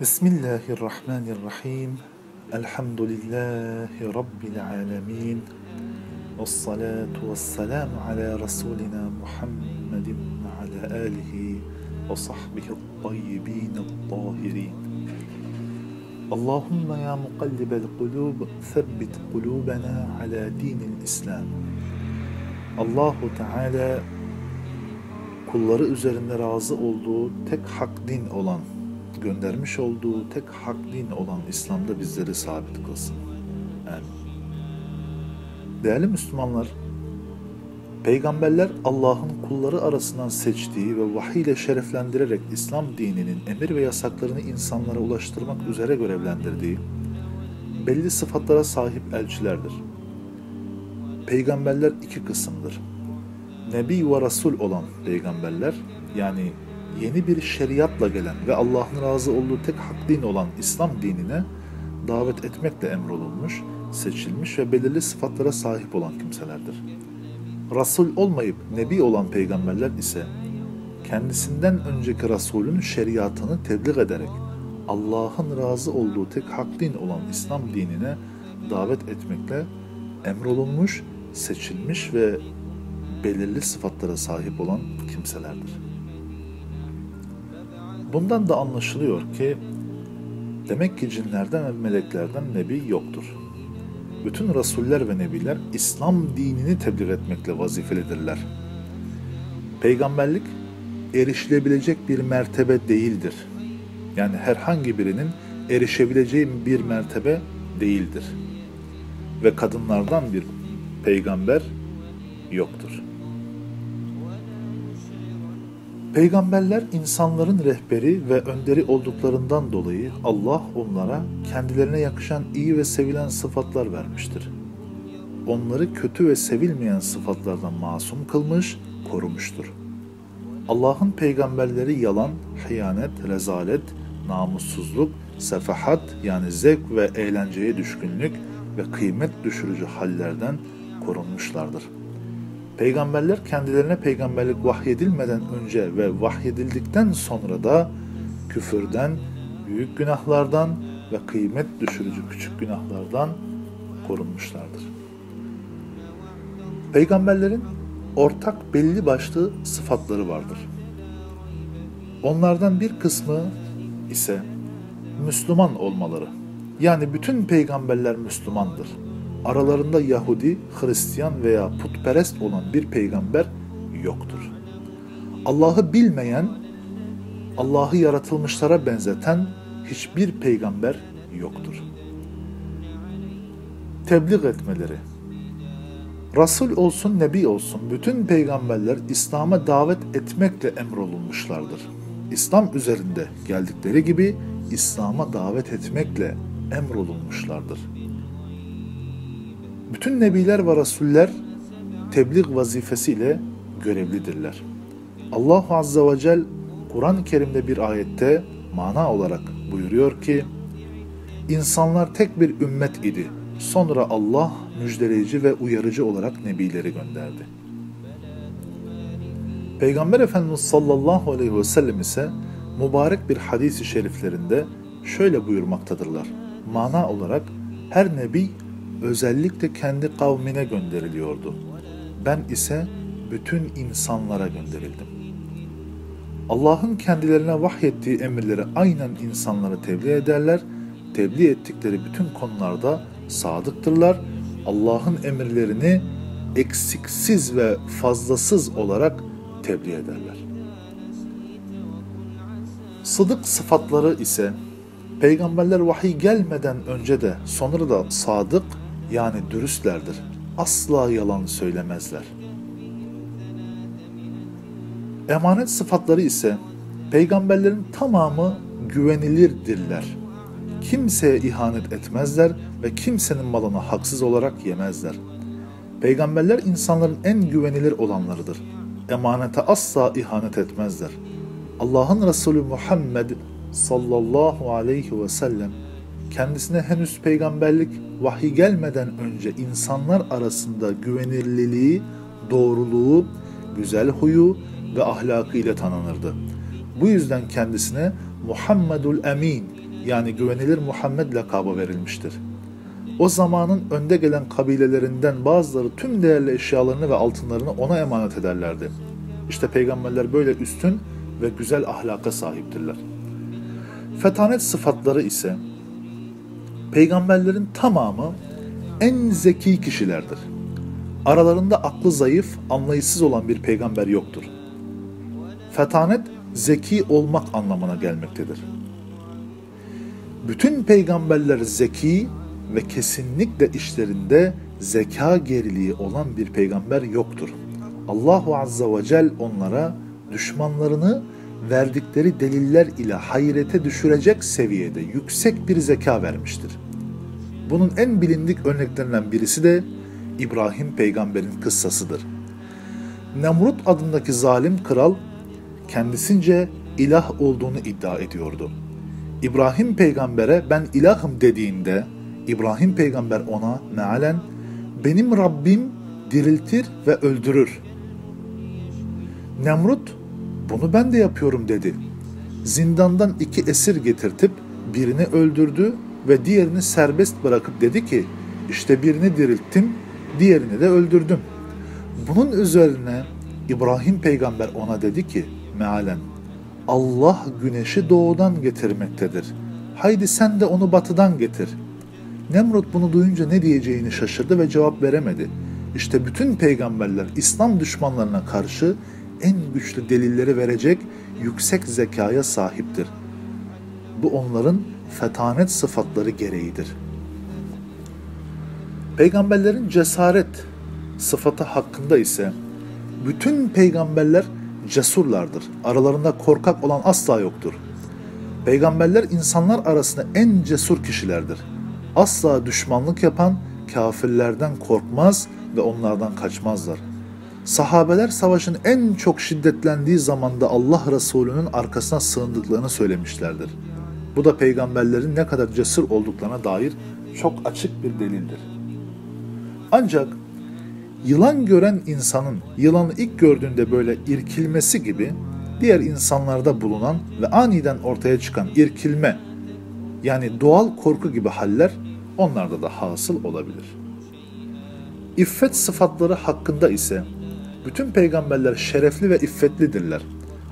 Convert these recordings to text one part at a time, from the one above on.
Bismillahirrahmanirrahim. Elhamdülillahi Rabbil alemin. Vessalatu vesselamu ala Resulina Muhammedin ve ala alihi ve sahbihi tayyibin tahirin. Allahümme ya mukallibel kulub, thabbit kulubena ala dinil İslam. Allahu Teala kulları üzerinde razı olduğu tek hak din olan göndermiş olduğu tek hak din olan İslam'da bizleri sabit kılsın. Amin. Değerli Müslümanlar, peygamberler Allah'ın kulları arasından seçtiği ve vahiy ile şereflendirerek İslam dininin emir ve yasaklarını insanlara ulaştırmak üzere görevlendirdiği belli sıfatlara sahip elçilerdir. Peygamberler iki kısımdır. Nebi ve Resul olan peygamberler yani yeni bir şeriatla gelen ve Allah'ın razı olduğu tek hak din olan İslam dinine davet etmekle emrolunmuş, seçilmiş ve belirli sıfatlara sahip olan kimselerdir. Rasul olmayıp Nebi olan peygamberler ise kendisinden önceki Resulün şeriatını tebliğ ederek Allah'ın razı olduğu tek hak din olan İslam dinine davet etmekle emrolunmuş, seçilmiş ve belirli sıfatlara sahip olan kimselerdir. Bundan da anlaşılıyor ki demek ki cinlerden ve meleklerden nebi yoktur. Bütün rasuller ve nebiler İslam dinini tebliğ etmekle vazifelidirler. Peygamberlik erişilebilecek bir mertebe değildir. Yani herhangi birinin erişebileceği bir mertebe değildir. Ve kadınlardan bir peygamber yoktur. Peygamberler insanların rehberi ve önderi olduklarından dolayı Allah onlara kendilerine yakışan iyi ve sevilen sıfatlar vermiştir. Onları kötü ve sevilmeyen sıfatlardan masum kılmış, korumuştur. Allah'ın peygamberleri yalan, hıyanet, rezalet, namussuzluk, sefahat yani zevk ve eğlenceye düşkünlük ve kıymet düşürücü hallerden korunmuşlardır.'' Peygamberler kendilerine peygamberlik vahyedilmeden önce ve vahyedildikten sonra da küfürden, büyük günahlardan ve kıymet düşürücü küçük günahlardan korunmuşlardır. Peygamberlerin ortak belli başlı sıfatları vardır. Onlardan bir kısmı ise Müslüman olmaları. Yani bütün peygamberler Müslümandır aralarında Yahudi, Hristiyan veya putperest olan bir peygamber yoktur. Allah'ı bilmeyen, Allah'ı yaratılmışlara benzeten hiçbir peygamber yoktur. Tebliğ etmeleri Resul olsun, Nebi olsun bütün peygamberler İslam'a davet etmekle emrolunmuşlardır. İslam üzerinde geldikleri gibi İslam'a davet etmekle emrolunmuşlardır. Bütün nebiler ve rasuller tebliğ vazifesiyle görevlidirler. Allah Azze ve Celle Kur'an-ı Kerim'de bir ayette mana olarak buyuruyor ki İnsanlar tek bir ümmet idi. Sonra Allah müjdeleyici ve uyarıcı olarak nebileri gönderdi. Peygamber Efendimiz sallallahu aleyhi ve sellem ise mübarek bir hadisi şeriflerinde şöyle buyurmaktadırlar. Mana olarak her nebi özellikle kendi kavmine gönderiliyordu. Ben ise bütün insanlara gönderildim. Allah'ın kendilerine vahyettiği emirleri aynen insanlara tebliğ ederler. Tebliğ ettikleri bütün konularda sadıktırlar. Allah'ın emirlerini eksiksiz ve fazlasız olarak tebliğ ederler. Sıdık sıfatları ise peygamberler vahiy gelmeden önce de sonra da sadık yani dürüstlerdir. Asla yalan söylemezler. Emanet sıfatları ise peygamberlerin tamamı güvenilirdirler. Kimseye ihanet etmezler ve kimsenin malını haksız olarak yemezler. Peygamberler insanların en güvenilir olanlarıdır. Emanete asla ihanet etmezler. Allah'ın Resulü Muhammed sallallahu aleyhi ve sellem kendisine henüz peygamberlik vahiy gelmeden önce insanlar arasında güvenirliliği, doğruluğu, güzel huyu ve ahlakı ile tanınırdı. Bu yüzden kendisine Muhammedul Emin yani güvenilir Muhammed lakabı verilmiştir. O zamanın önde gelen kabilelerinden bazıları tüm değerli eşyalarını ve altınlarını ona emanet ederlerdi. İşte peygamberler böyle üstün ve güzel ahlaka sahiptirler. Fetanet sıfatları ise peygamberlerin tamamı en zeki kişilerdir. Aralarında aklı zayıf, anlayışsız olan bir peygamber yoktur. Fetanet zeki olmak anlamına gelmektedir. Bütün peygamberler zeki ve kesinlikle işlerinde zeka geriliği olan bir peygamber yoktur. Allahu Azza ve Cel onlara düşmanlarını verdikleri deliller ile hayrete düşürecek seviyede yüksek bir zeka vermiştir. Bunun en bilindik örneklerinden birisi de İbrahim peygamberin kıssasıdır. Nemrut adındaki zalim kral kendisince ilah olduğunu iddia ediyordu. İbrahim peygambere ben ilahım dediğinde İbrahim peygamber ona mealen benim Rabbim diriltir ve öldürür. Nemrut bunu ben de yapıyorum dedi. Zindandan iki esir getirtip birini öldürdü ve diğerini serbest bırakıp dedi ki işte birini dirilttim, diğerini de öldürdüm. Bunun üzerine İbrahim peygamber ona dedi ki mealen Allah güneşi doğudan getirmektedir. Haydi sen de onu batıdan getir. Nemrut bunu duyunca ne diyeceğini şaşırdı ve cevap veremedi. İşte bütün peygamberler İslam düşmanlarına karşı en güçlü delilleri verecek yüksek zekaya sahiptir. Bu onların fetanet sıfatları gereğidir. Peygamberlerin cesaret sıfatı hakkında ise bütün peygamberler cesurlardır. Aralarında korkak olan asla yoktur. Peygamberler insanlar arasında en cesur kişilerdir. Asla düşmanlık yapan kafirlerden korkmaz ve onlardan kaçmazlar. Sahabeler savaşın en çok şiddetlendiği zamanda Allah Resulü'nün arkasına sığındıklarını söylemişlerdir. Bu da peygamberlerin ne kadar cesur olduklarına dair çok açık bir delildir. Ancak yılan gören insanın yılanı ilk gördüğünde böyle irkilmesi gibi diğer insanlarda bulunan ve aniden ortaya çıkan irkilme yani doğal korku gibi haller onlarda da hasıl olabilir. İffet sıfatları hakkında ise bütün peygamberler şerefli ve iffetlidirler.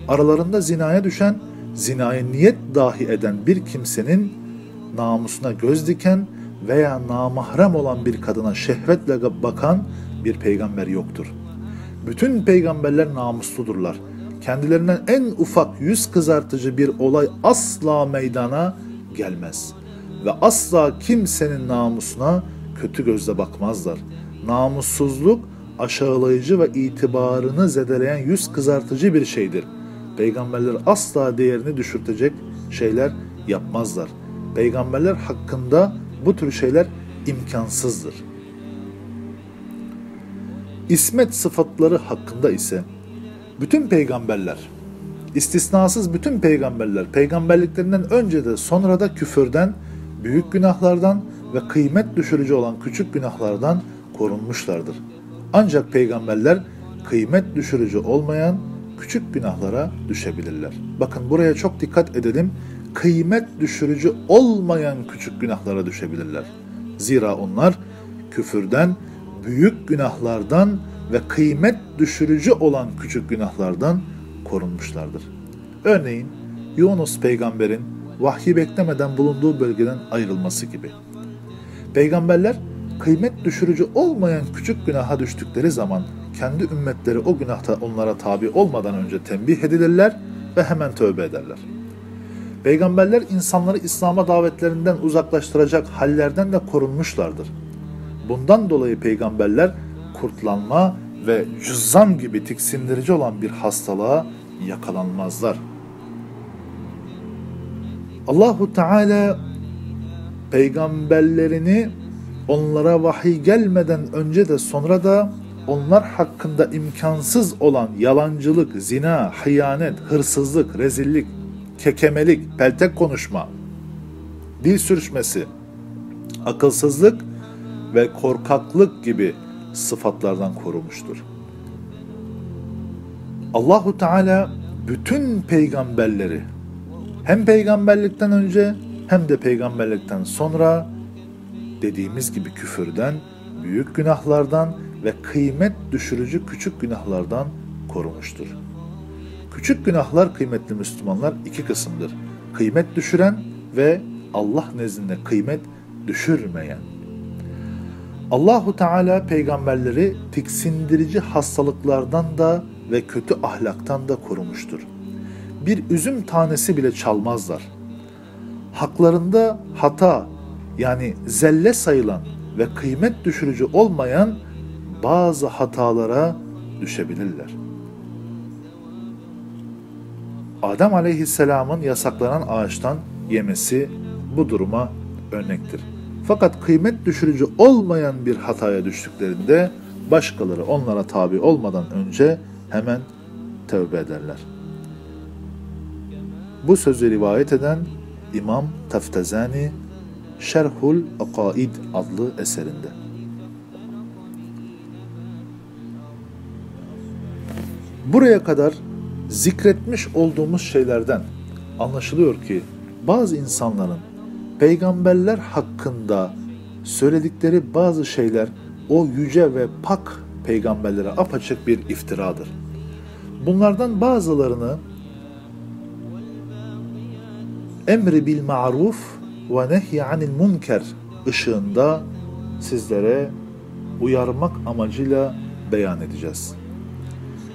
Aralarında zinaya düşen, zinaya niyet dahi eden bir kimsenin namusuna göz diken veya namahrem olan bir kadına şehvetle bakan bir peygamber yoktur. Bütün peygamberler namusludurlar. Kendilerinden en ufak yüz kızartıcı bir olay asla meydana gelmez. Ve asla kimsenin namusuna kötü gözle bakmazlar. Namussuzluk aşağılayıcı ve itibarını zedeleyen yüz kızartıcı bir şeydir. Peygamberler asla değerini düşürtecek şeyler yapmazlar. Peygamberler hakkında bu tür şeyler imkansızdır. İsmet sıfatları hakkında ise bütün peygamberler, istisnasız bütün peygamberler peygamberliklerinden önce de sonra da küfürden, büyük günahlardan ve kıymet düşürücü olan küçük günahlardan korunmuşlardır. Ancak peygamberler kıymet düşürücü olmayan küçük günahlara düşebilirler. Bakın buraya çok dikkat edelim. Kıymet düşürücü olmayan küçük günahlara düşebilirler. Zira onlar küfürden, büyük günahlardan ve kıymet düşürücü olan küçük günahlardan korunmuşlardır. Örneğin Yunus peygamberin vahyi beklemeden bulunduğu bölgeden ayrılması gibi. Peygamberler kıymet düşürücü olmayan küçük günaha düştükleri zaman kendi ümmetleri o günahta onlara tabi olmadan önce tembih edilirler ve hemen tövbe ederler. Peygamberler insanları İslam'a davetlerinden uzaklaştıracak hallerden de korunmuşlardır. Bundan dolayı peygamberler kurtlanma ve cüzzam gibi tiksindirici olan bir hastalığa yakalanmazlar. Allahu Teala peygamberlerini onlara vahiy gelmeden önce de sonra da onlar hakkında imkansız olan yalancılık, zina, hıyanet, hırsızlık, rezillik, kekemelik, peltek konuşma, dil sürüşmesi, akılsızlık ve korkaklık gibi sıfatlardan korumuştur. Allahu Teala bütün peygamberleri hem peygamberlikten önce hem de peygamberlikten sonra dediğimiz gibi küfürden, büyük günahlardan ve kıymet düşürücü küçük günahlardan korumuştur. Küçük günahlar kıymetli Müslümanlar iki kısımdır. Kıymet düşüren ve Allah nezdinde kıymet düşürmeyen. Allahu Teala peygamberleri tiksindirici hastalıklardan da ve kötü ahlaktan da korumuştur. Bir üzüm tanesi bile çalmazlar. Haklarında hata yani zelle sayılan ve kıymet düşürücü olmayan bazı hatalara düşebilirler. Adem aleyhisselamın yasaklanan ağaçtan yemesi bu duruma örnektir. Fakat kıymet düşürücü olmayan bir hataya düştüklerinde başkaları onlara tabi olmadan önce hemen tövbe ederler. Bu sözü rivayet eden İmam Taftazani Şerhul Akaid adlı eserinde. Buraya kadar zikretmiş olduğumuz şeylerden anlaşılıyor ki bazı insanların peygamberler hakkında söyledikleri bazı şeyler o yüce ve pak peygamberlere apaçık bir iftiradır. Bunlardan bazılarını emri bil ma'ruf ve nehy anil munker ışığında sizlere uyarmak amacıyla beyan edeceğiz.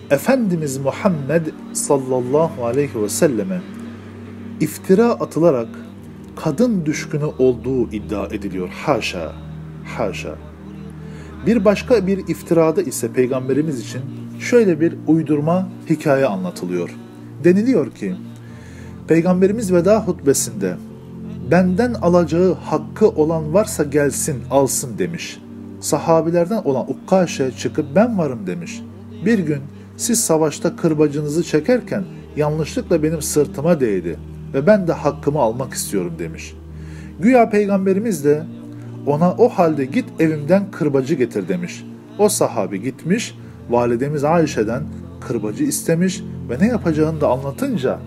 Efendimiz Muhammed sallallahu aleyhi ve selleme iftira atılarak kadın düşkünü olduğu iddia ediliyor. Haşa, haşa. Bir başka bir iftirada ise peygamberimiz için şöyle bir uydurma hikaye anlatılıyor. Deniliyor ki, Peygamberimiz veda hutbesinde benden alacağı hakkı olan varsa gelsin alsın demiş. Sahabilerden olan Ukkaşe çıkıp ben varım demiş. Bir gün siz savaşta kırbacınızı çekerken yanlışlıkla benim sırtıma değdi ve ben de hakkımı almak istiyorum demiş. Güya peygamberimiz de ona o halde git evimden kırbacı getir demiş. O sahabi gitmiş, validemiz Ayşe'den kırbacı istemiş ve ne yapacağını da anlatınca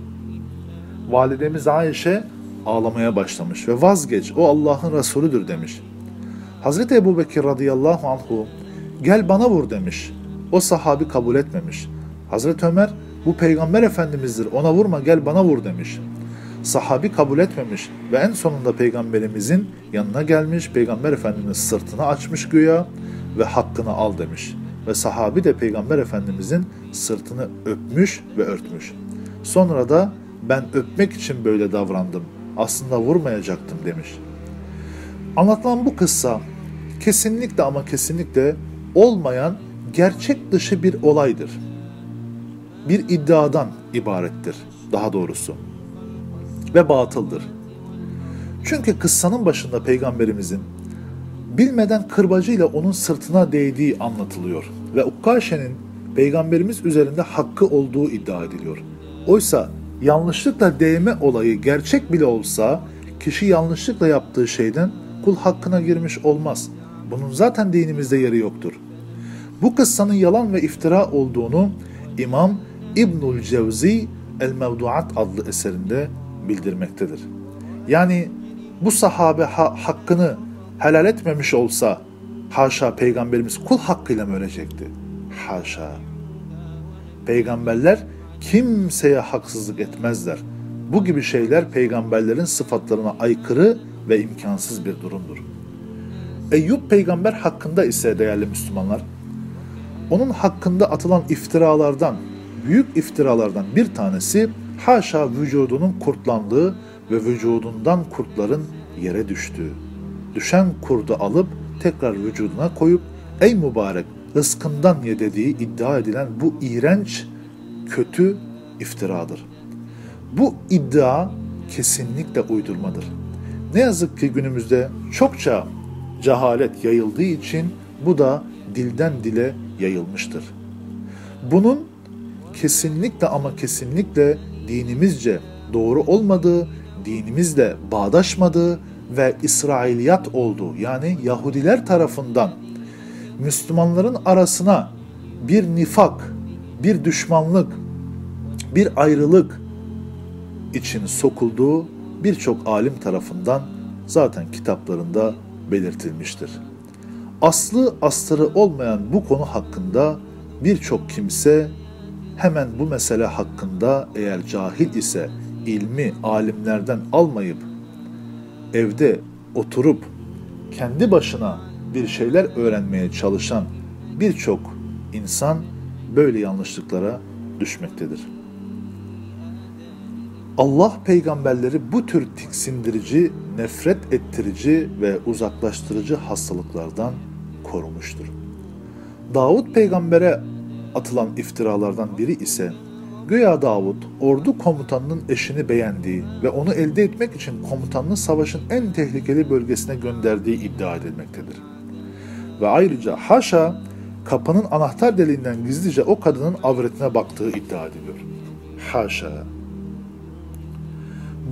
validemiz Ayşe ağlamaya başlamış ve vazgeç o Allah'ın Resulüdür demiş. Hazreti Ebu Bekir radıyallahu anhu gel bana vur demiş. O sahabi kabul etmemiş. Hazreti Ömer bu peygamber efendimizdir ona vurma gel bana vur demiş. Sahabi kabul etmemiş ve en sonunda peygamberimizin yanına gelmiş peygamber efendimiz sırtını açmış güya ve hakkını al demiş. Ve sahabi de peygamber efendimizin sırtını öpmüş ve örtmüş. Sonra da ben öpmek için böyle davrandım. Aslında vurmayacaktım demiş. Anlatılan bu kıssa kesinlikle ama kesinlikle olmayan gerçek dışı bir olaydır. Bir iddiadan ibarettir daha doğrusu. Ve batıldır. Çünkü kıssanın başında peygamberimizin bilmeden kırbacıyla onun sırtına değdiği anlatılıyor. Ve Ukkaşe'nin peygamberimiz üzerinde hakkı olduğu iddia ediliyor. Oysa yanlışlıkla değme olayı gerçek bile olsa kişi yanlışlıkla yaptığı şeyden kul hakkına girmiş olmaz. Bunun zaten dinimizde yeri yoktur. Bu kıssanın yalan ve iftira olduğunu İmam İbnül Cevzi El Mevduat adlı eserinde bildirmektedir. Yani bu sahabe ha hakkını helal etmemiş olsa haşa peygamberimiz kul hakkıyla mı ölecekti? Haşa. Peygamberler kimseye haksızlık etmezler. Bu gibi şeyler peygamberlerin sıfatlarına aykırı ve imkansız bir durumdur. Eyüp peygamber hakkında ise değerli Müslümanlar, onun hakkında atılan iftiralardan, büyük iftiralardan bir tanesi haşa vücudunun kurtlandığı ve vücudundan kurtların yere düştüğü. Düşen kurdu alıp tekrar vücuduna koyup ey mübarek rızkından ye dediği iddia edilen bu iğrenç kötü iftiradır. Bu iddia kesinlikle uydurmadır. Ne yazık ki günümüzde çokça cehalet yayıldığı için bu da dilden dile yayılmıştır. Bunun kesinlikle ama kesinlikle dinimizce doğru olmadığı, dinimizle bağdaşmadığı ve İsrailiyat olduğu yani Yahudiler tarafından Müslümanların arasına bir nifak, bir düşmanlık, bir ayrılık için sokulduğu birçok alim tarafından zaten kitaplarında belirtilmiştir. Aslı astarı olmayan bu konu hakkında birçok kimse hemen bu mesele hakkında eğer cahil ise ilmi alimlerden almayıp evde oturup kendi başına bir şeyler öğrenmeye çalışan birçok insan böyle yanlışlıklara düşmektedir. Allah peygamberleri bu tür tiksindirici, nefret ettirici ve uzaklaştırıcı hastalıklardan korumuştur. Davut peygambere atılan iftiralardan biri ise Güya Davut ordu komutanının eşini beğendiği ve onu elde etmek için komutanını savaşın en tehlikeli bölgesine gönderdiği iddia edilmektedir. Ve ayrıca haşa kapının anahtar deliğinden gizlice o kadının avretine baktığı iddia ediliyor. Haşa.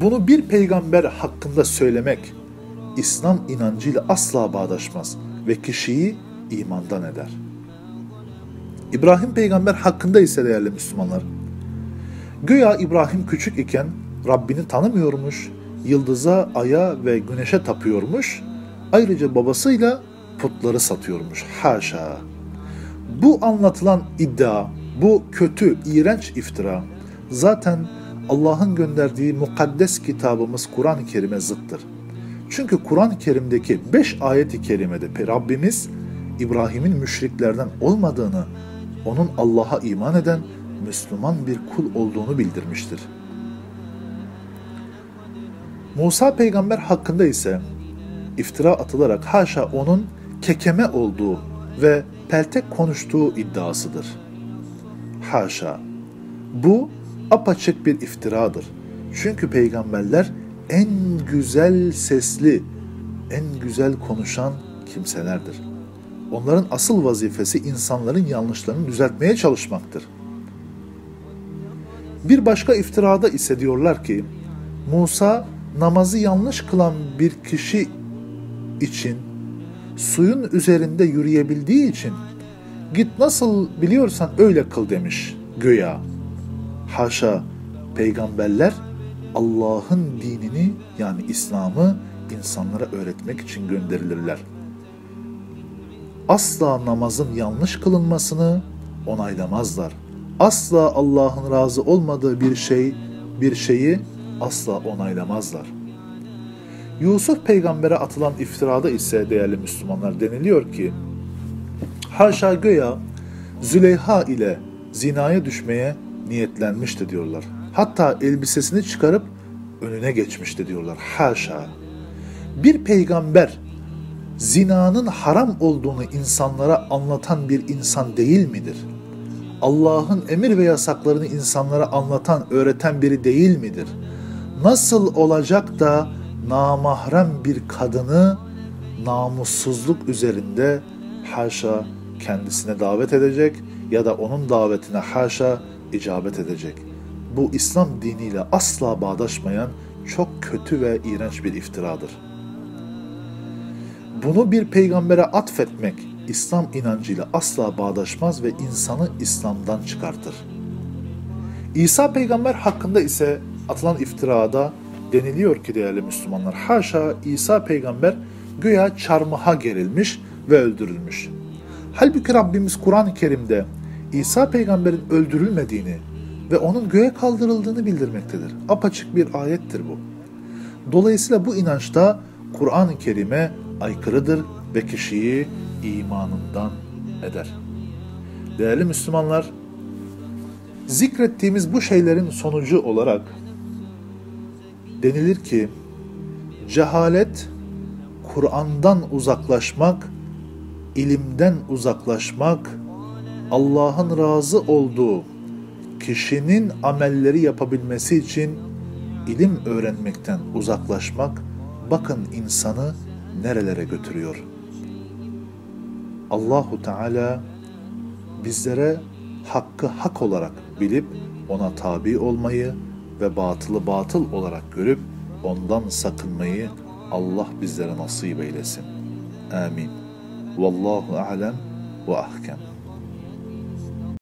Bunu bir peygamber hakkında söylemek İslam inancıyla asla bağdaşmaz ve kişiyi imandan eder. İbrahim peygamber hakkında ise değerli Müslümanlar, Güya İbrahim küçük iken Rabbini tanımıyormuş, yıldıza, aya ve güneşe tapıyormuş, ayrıca babasıyla putları satıyormuş. Haşa! Bu anlatılan iddia, bu kötü, iğrenç iftira zaten Allah'ın gönderdiği mukaddes kitabımız Kur'an-ı Kerim'e zıttır. Çünkü Kur'an-ı Kerim'deki beş ayet-i kerimede Rabbimiz İbrahim'in müşriklerden olmadığını, onun Allah'a iman eden Müslüman bir kul olduğunu bildirmiştir. Musa peygamber hakkında ise iftira atılarak haşa onun kekeme olduğu ve peltek konuştuğu iddiasıdır. Haşa. Bu apaçık bir iftiradır. Çünkü peygamberler en güzel sesli, en güzel konuşan kimselerdir. Onların asıl vazifesi insanların yanlışlarını düzeltmeye çalışmaktır. Bir başka iftirada ise diyorlar ki Musa namazı yanlış kılan bir kişi için suyun üzerinde yürüyebildiği için git nasıl biliyorsan öyle kıl demiş göya. Haşa peygamberler Allah'ın dinini yani İslam'ı insanlara öğretmek için gönderilirler. Asla namazın yanlış kılınmasını onaylamazlar asla Allah'ın razı olmadığı bir şey, bir şeyi asla onaylamazlar. Yusuf peygambere atılan iftirada ise değerli Müslümanlar deniliyor ki, haşa göya Züleyha ile zinaya düşmeye niyetlenmişti diyorlar. Hatta elbisesini çıkarıp önüne geçmişti diyorlar. Haşa. Bir peygamber zinanın haram olduğunu insanlara anlatan bir insan değil midir? Allah'ın emir ve yasaklarını insanlara anlatan, öğreten biri değil midir? Nasıl olacak da namahrem bir kadını namussuzluk üzerinde haşa kendisine davet edecek ya da onun davetine haşa icabet edecek. Bu İslam diniyle asla bağdaşmayan çok kötü ve iğrenç bir iftiradır. Bunu bir peygambere atfetmek İslam inancıyla asla bağdaşmaz ve insanı İslam'dan çıkartır. İsa peygamber hakkında ise atılan iftirada deniliyor ki değerli Müslümanlar, haşa İsa peygamber güya çarmıha gerilmiş ve öldürülmüş. Halbuki Rabbimiz Kur'an-ı Kerim'de İsa peygamberin öldürülmediğini ve onun göğe kaldırıldığını bildirmektedir. Apaçık bir ayettir bu. Dolayısıyla bu inançta Kur'an-ı Kerim'e aykırıdır ve kişiyi imanından eder. Değerli Müslümanlar, zikrettiğimiz bu şeylerin sonucu olarak denilir ki cehalet Kur'an'dan uzaklaşmak, ilimden uzaklaşmak, Allah'ın razı olduğu kişinin amelleri yapabilmesi için ilim öğrenmekten uzaklaşmak bakın insanı nerelere götürüyor.'' Allahu Teala bizlere hakkı hak olarak bilip ona tabi olmayı ve batılı batıl olarak görüp ondan sakınmayı Allah bizlere nasip eylesin. Amin. Vallahu alem ve ahkem.